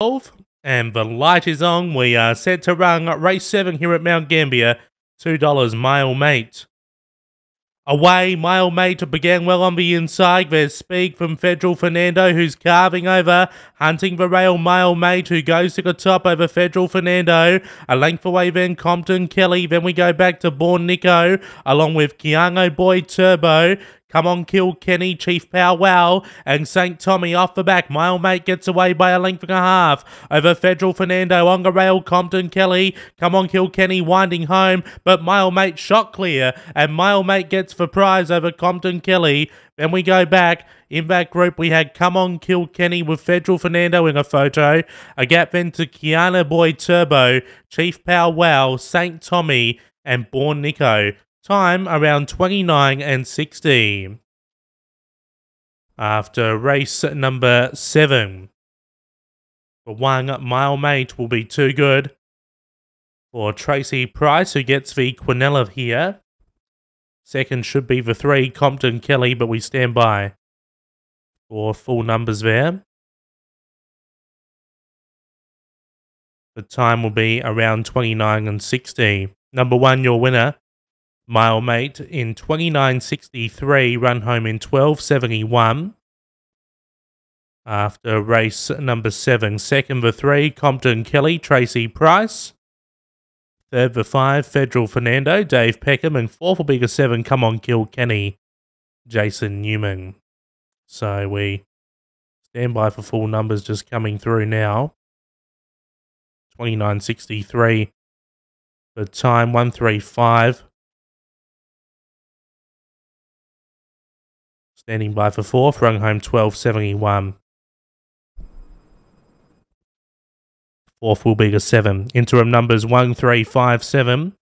12 and the light is on. We are set to run race 7 here at Mount Gambier. $2 mile mate. Away, Mile Mate began well on the inside. There's speed from Federal Fernando, who's carving over, hunting the rail. Mile Mate, who goes to the top over Federal Fernando. A length away, then Compton Kelly. Then we go back to Born Nico, along with Kiano Boy Turbo. Come on, kill Kenny, Chief Powwow, and St. Tommy off the back. Mile Mate gets away by a length and a half over Federal Fernando on the rail. Compton Kelly, come on, kill Kenny, winding home, but Mile Mate shot clear, and Mile Mate gets the prize over Compton Kelly. Then we go back. In that group, we had Come On Kill Kenny with Federal Fernando in a photo. A gap then to Kiana Boy Turbo, Chief Powwow, St. Tommy, and Born Nico. Time around 29 and 60. After race number 7. The one mile mate will be too good. For Tracy Price, who gets the Quinella here. Second should be the three, Compton Kelly, but we stand by for full numbers there. The time will be around 29 and 60. Number one, your winner, Mile Mate in 29.63, run home in 12.71. After race number seven, second for three, Compton Kelly, Tracy Price. Third for five, Federal Fernando, Dave Peckham, and fourth will bigger seven, Come On Kill Kenny, Jason Newman. So we stand by for full numbers just coming through now. 29.63. The time 135. Standing by for fourth, rung home 1271. Fourth will be the seven. Interim numbers 1357,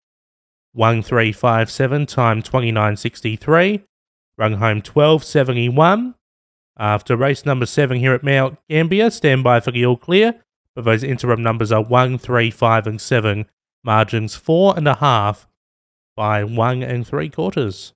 1357, time 2963. Rung home 1271. After race number seven here at Mount Gambier, stand by for the all clear. But those interim numbers are 1, 3, 5, and 7. Margins 4 and a half by 1 and 3 quarters.